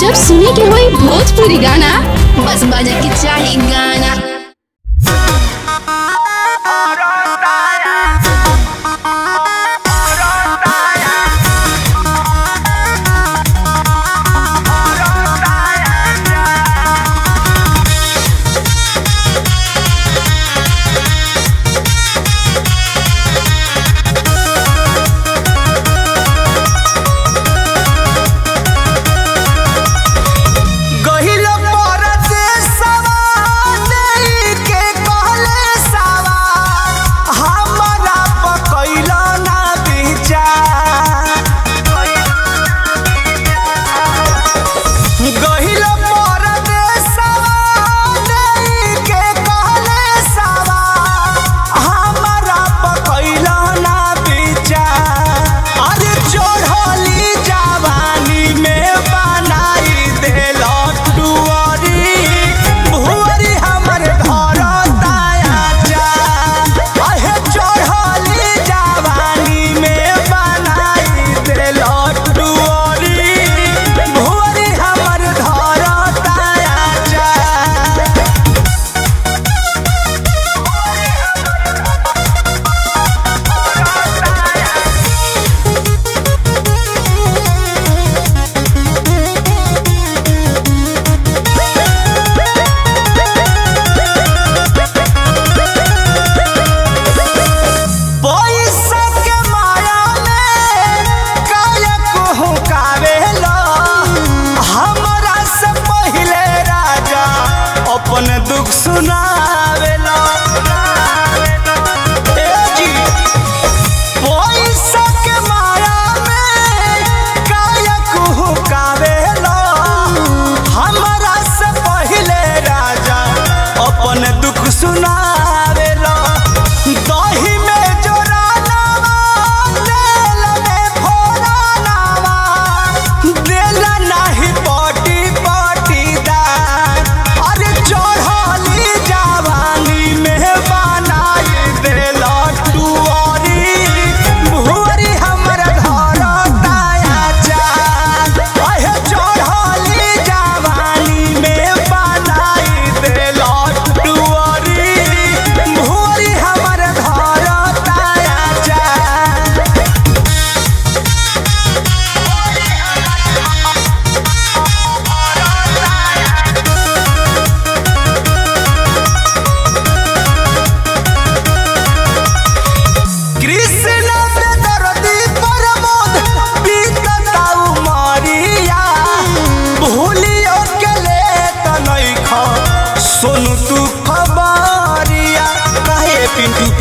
जब सुने के वही भोजपुरी गाना बस बाजा के चाहे गाना।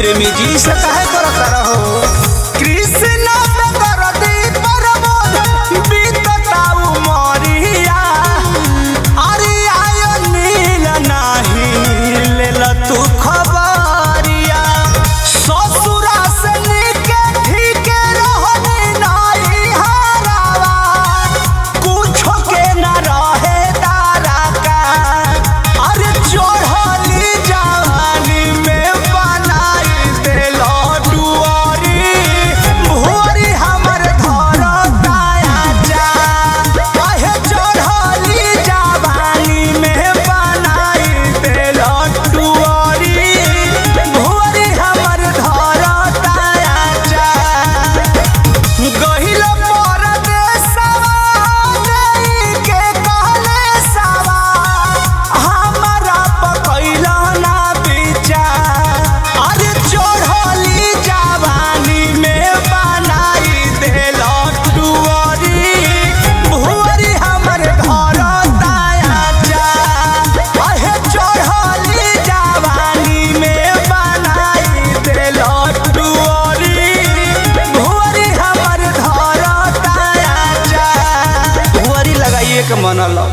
tremediça मनाला